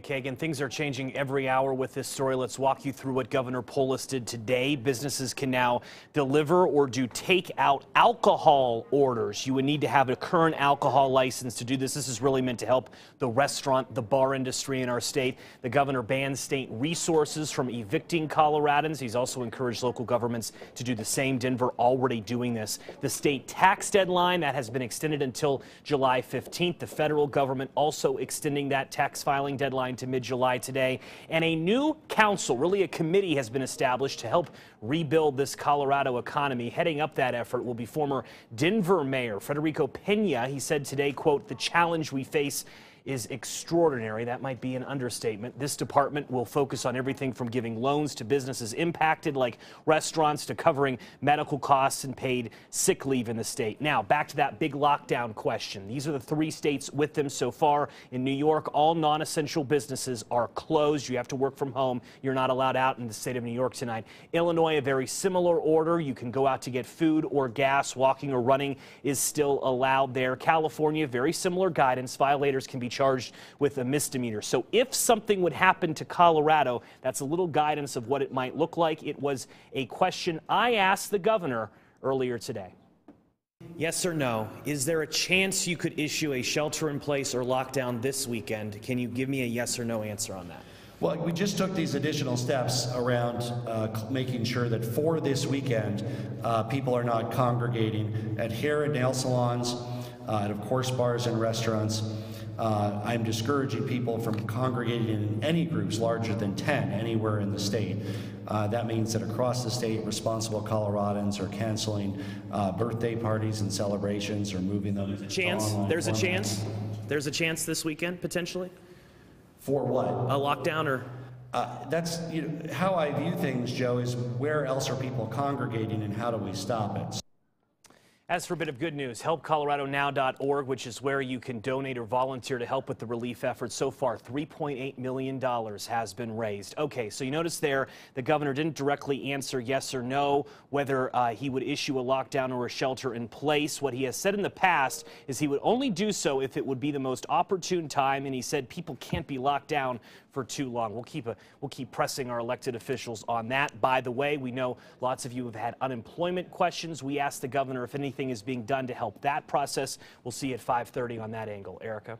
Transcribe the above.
Kagan, things are changing every hour with this story. Let's walk you through what Governor Polis did today. Businesses can now deliver or do take-out alcohol orders. You would need to have a current alcohol license to do this. This is really meant to help the restaurant, the bar industry in our state. The governor banned state resources from evicting Coloradans. He's also encouraged local governments to do the same. Denver already doing this. The state tax deadline that has been extended until July 15th. The federal government also extending that tax filing deadline deadline to mid July today. And a new council, really a committee, has been established to help rebuild this Colorado economy. Heading up that effort will be former Denver Mayor Federico Pena. He said today, quote, the challenge we face is extraordinary. That might be an understatement. This department will focus on everything from giving loans to businesses impacted, like restaurants, to covering medical costs and paid sick leave in the state. Now, back to that big lockdown question. These are the three states with them so far. In New York, all non essential businesses are closed. You have to work from home. You're not allowed out in the state of New York tonight. Illinois, a very similar order. You can go out to get food or gas. Walking or running is still allowed there. California, very similar guidance. Violators can be charged with a misdemeanor. So if something would happen to Colorado, that's a little guidance of what it might look like. It was a question I asked the governor earlier today. Yes or no? Is there a chance you could issue a shelter in place or lockdown this weekend? Can you give me a yes or no answer on that? Well, we just took these additional steps around uh, making sure that for this weekend, uh, people are not congregating at hair and nail salons, uh, and of course, bars and restaurants. Uh, I'm discouraging people from congregating in any groups larger than 10 anywhere in the state. Uh, that means that across the state, responsible Coloradans are canceling uh, birthday parties and celebrations or moving them. There's a chance. There's a chance. There's a chance this weekend potentially. For what? A lockdown or uh, that's you know, how I view things, Joe. Is where else are people congregating, and how do we stop it? As for a bit of good news, helpcoloradonow.org, which is where you can donate or volunteer to help with the relief effort. So far, $3.8 million has been raised. Okay, so you notice there the governor didn't directly answer yes or no whether uh, he would issue a lockdown or a shelter in place. What he has said in the past is he would only do so if it would be the most opportune time, and he said people can't be locked down for too long. We'll keep a, we'll keep pressing our elected officials on that. By the way, we know lots of you have had unemployment questions. We asked the governor if anything is being done to help that process. We'll see at 5:30 on that angle. Erica.